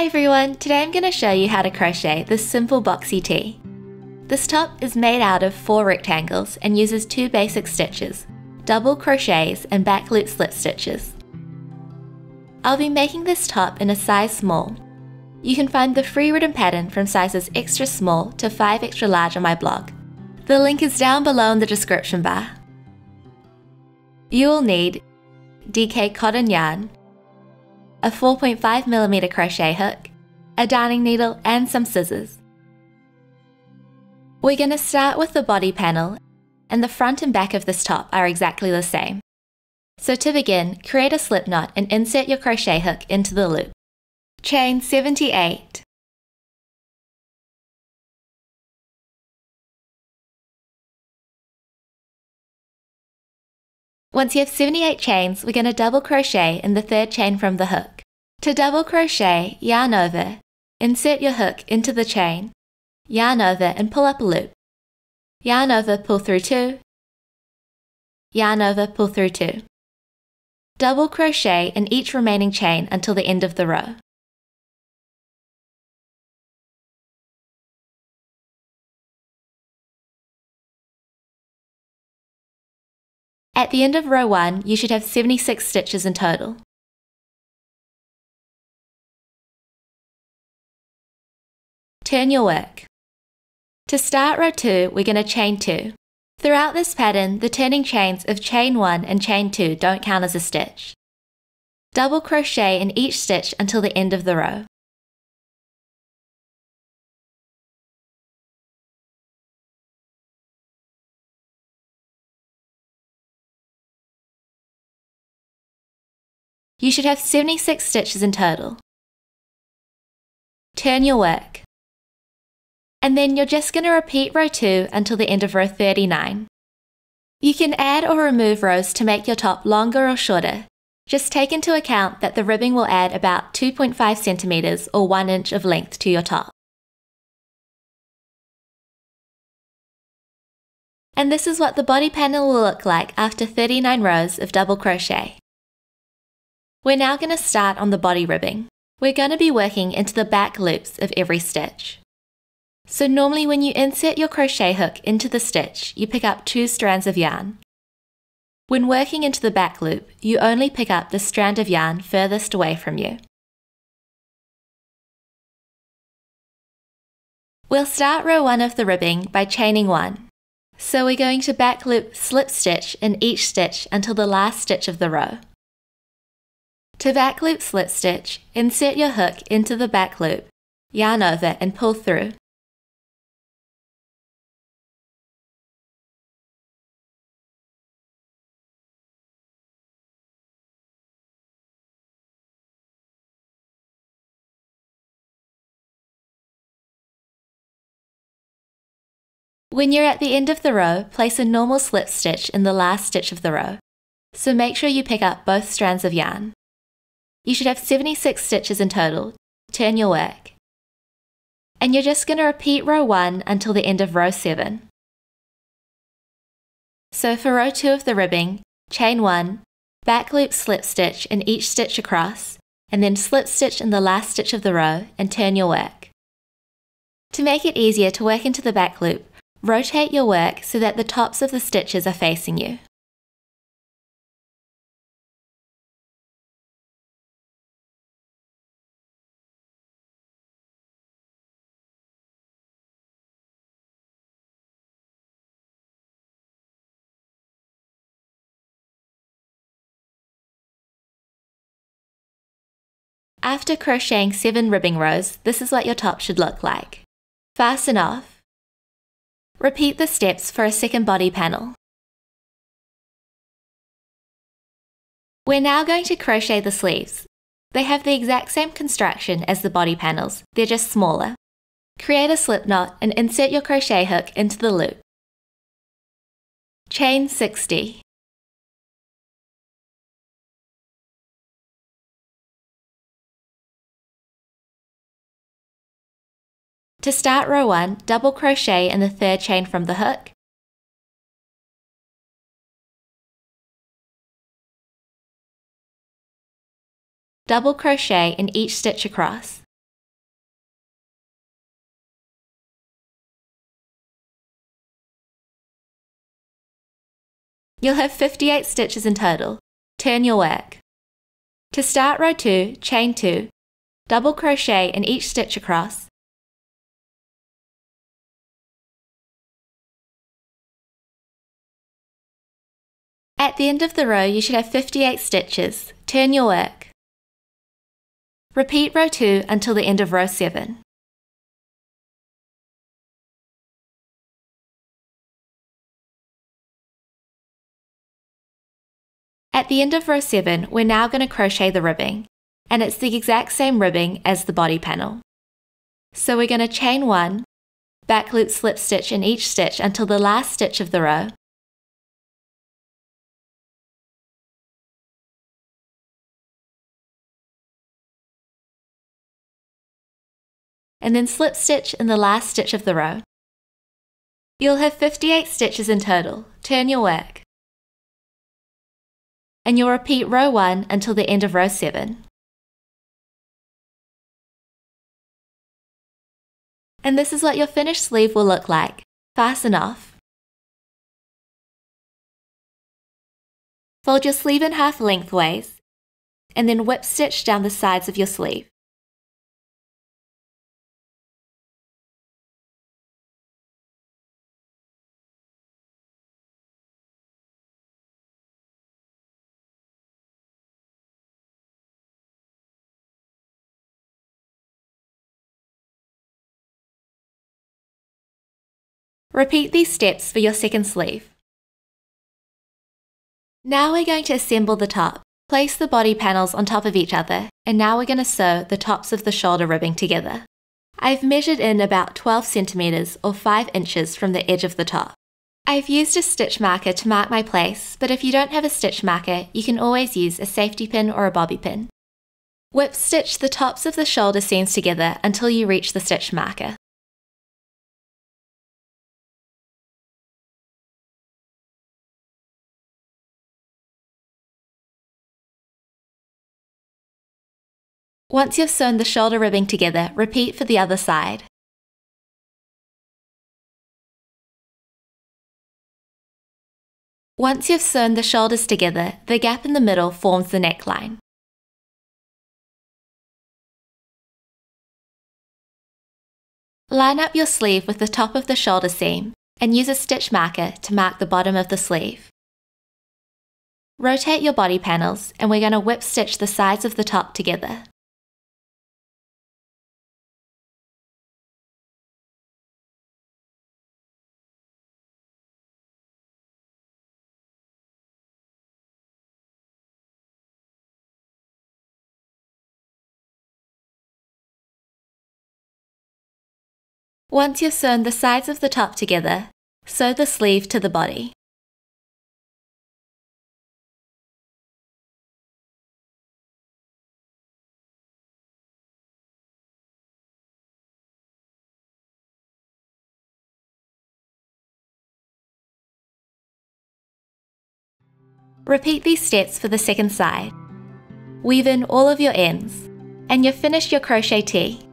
Hi everyone, today I'm going to show you how to crochet this simple boxy tee. This top is made out of four rectangles and uses two basic stitches, double crochets and back loop slip stitches. I'll be making this top in a size small. You can find the free written pattern from sizes extra small to 5 extra large on my blog. The link is down below in the description bar. You will need DK cotton yarn, a 4.5mm crochet hook, a darning needle and some scissors. We're going to start with the body panel and the front and back of this top are exactly the same. So to begin, create a slip knot and insert your crochet hook into the loop. Chain 78. Once you have 78 chains, we're going to double crochet in the third chain from the hook. To double crochet, yarn over, insert your hook into the chain, yarn over and pull up a loop. Yarn over, pull through two, yarn over, pull through two. Double crochet in each remaining chain until the end of the row. At the end of row 1, you should have 76 stitches in total. Turn your work. To start row 2, we're going to chain 2. Throughout this pattern, the turning chains of chain 1 and chain 2 don't count as a stitch. Double crochet in each stitch until the end of the row. You should have 76 stitches in total. Turn your work. And then you're just going to repeat row 2 until the end of row 39. You can add or remove rows to make your top longer or shorter. Just take into account that the ribbing will add about 2.5 centimeters or 1 inch of length to your top. And this is what the body panel will look like after 39 rows of double crochet. We're now going to start on the body ribbing. We're going to be working into the back loops of every stitch. So normally when you insert your crochet hook into the stitch, you pick up two strands of yarn. When working into the back loop, you only pick up the strand of yarn furthest away from you. We'll start row 1 of the ribbing by chaining 1. So we're going to back loop slip stitch in each stitch until the last stitch of the row. To back loop slip stitch, insert your hook into the back loop, yarn over and pull through. When you're at the end of the row, place a normal slip stitch in the last stitch of the row. So make sure you pick up both strands of yarn. You should have 76 stitches in total. Turn your work. And you're just going to repeat row 1 until the end of row 7. So for row 2 of the ribbing, chain 1, back loop slip stitch in each stitch across, and then slip stitch in the last stitch of the row and turn your work. To make it easier to work into the back loop, rotate your work so that the tops of the stitches are facing you. After crocheting 7 ribbing rows, this is what your top should look like. Fasten off. Repeat the steps for a second body panel. We're now going to crochet the sleeves. They have the exact same construction as the body panels, they're just smaller. Create a slip knot and insert your crochet hook into the loop. Chain 60. To start row 1, double crochet in the third chain from the hook, double crochet in each stitch across. You'll have 58 stitches in total. Turn your work. To start row 2, chain 2, double crochet in each stitch across, At the end of the row, you should have 58 stitches. Turn your work. Repeat row 2 until the end of row 7. At the end of row 7, we're now going to crochet the ribbing, and it's the exact same ribbing as the body panel. So we're going to chain 1, back loop slip stitch in each stitch until the last stitch of the row, and then slip stitch in the last stitch of the row. You'll have 58 stitches in total. Turn your work. And you'll repeat row 1 until the end of row 7. And this is what your finished sleeve will look like. Fasten off. Fold your sleeve in half lengthways, and then whip stitch down the sides of your sleeve. Repeat these steps for your second sleeve. Now we're going to assemble the top. Place the body panels on top of each other, and now we're going to sew the tops of the shoulder ribbing together. I've measured in about 12 centimeters or 5 inches from the edge of the top. I've used a stitch marker to mark my place, but if you don't have a stitch marker, you can always use a safety pin or a bobby pin. Whip stitch the tops of the shoulder seams together until you reach the stitch marker. Once you've sewn the shoulder ribbing together, repeat for the other side. Once you've sewn the shoulders together, the gap in the middle forms the neckline. Line up your sleeve with the top of the shoulder seam and use a stitch marker to mark the bottom of the sleeve. Rotate your body panels and we're going to whip stitch the sides of the top together. Once you've sewn the sides of the top together, sew the sleeve to the body. Repeat these steps for the second side. Weave in all of your ends, and you've finished your crochet tee.